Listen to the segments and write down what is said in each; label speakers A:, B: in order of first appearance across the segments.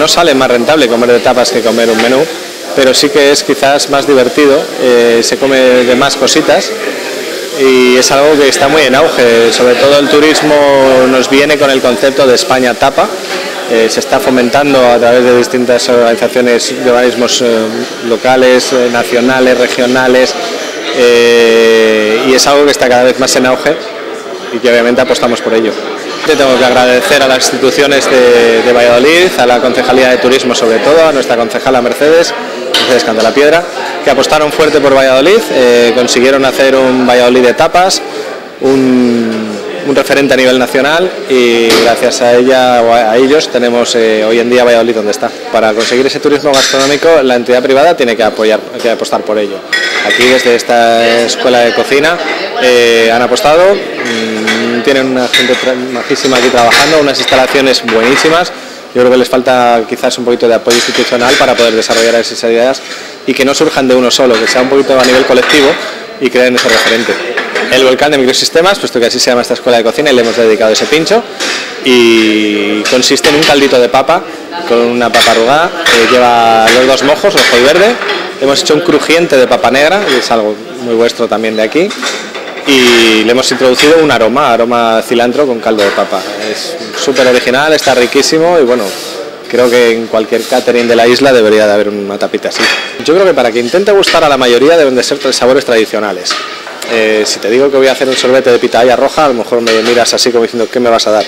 A: No sale más rentable comer de tapas que comer un menú, pero sí que es quizás más divertido, eh, se come de más cositas y es algo que está muy en auge, sobre todo el turismo nos viene con el concepto de España tapa, eh, se está fomentando a través de distintas organizaciones de organismos eh, locales, nacionales, regionales y es algo que está cada vez más en auge y que obviamente apostamos por ello. Tengo que agradecer a las instituciones de, Valladolid, a la Concejalía de Turismo sobre todo, a nuestra concejala Mercedes, Mercedes Canta la Piedra, que apostaron fuerte por Valladolid, eh, consiguieron hacer un Valladolid de tapas, un, referente a nivel nacional y gracias a ella o a ellos tenemos eh, hoy en día Valladolid donde está. Para conseguir ese turismo gastronómico la entidad privada tiene que apoyar, que apostar por ello. Aquí desde esta escuela de cocina eh, han apostado. Mm, tienen una gente majísima aquí trabajando, unas instalaciones buenísimas. Yo creo que les falta quizás un poquito de apoyo institucional para poder desarrollar esas ideas y que no surjan de uno solo, que sea un poquito a nivel colectivo y creen ese referente. El volcán de microsistemas, puesto que así se llama esta escuela de cocina y le hemos dedicado ese pincho, y consiste en un caldito de papa con una papa arrugada, que lleva los dos mojos, rojo y verde. Hemos hecho un crujiente de papa negra, que es algo muy vuestro también de aquí, y le hemos introducido un aroma, aroma cilantro con caldo de papa. Es súper original, está riquísimo y bueno, creo que en cualquier catering de la isla debería de haber una tapita así. Yo creo que para que intente gustar a la mayoría deben de ser sabores tradicionales. Eh, si te digo que voy a hacer un sorbete de pitaya roja, a lo mejor me miras así como diciendo, ¿qué me vas a dar?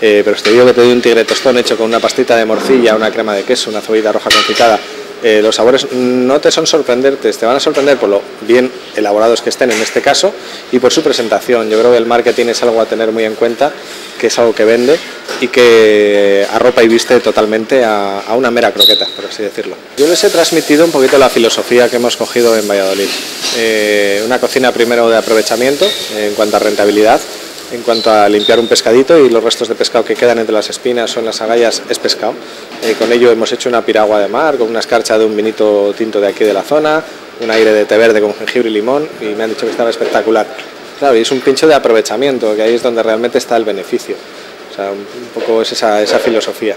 A: Eh, pero si te digo que te doy un tigre tostón hecho con una pastita de morcilla, una crema de queso, una cebollita roja confitada, eh, los sabores no te son sorprendentes, te van a sorprender por lo bien elaborados que estén en este caso y por su presentación. Yo creo que el marketing es algo a tener muy en cuenta, que es algo que vende y que arropa y viste totalmente a, una mera croqueta, por así decirlo. Yo les he transmitido un poquito la filosofía que hemos cogido en Valladolid. Eh, una cocina primero de aprovechamiento en cuanto a rentabilidad, en cuanto a limpiar un pescadito y los restos de pescado que quedan entre las espinas o las agallas es pescado. Eh, con ello hemos hecho una piragua de mar con una escarcha de un vinito tinto de aquí de la zona, un aire de té verde con jengibre y limón y me han dicho que estaba espectacular. Claro, y es un pincho de aprovechamiento, que ahí es donde realmente está el beneficio. O sea, un poco es esa, esa filosofía.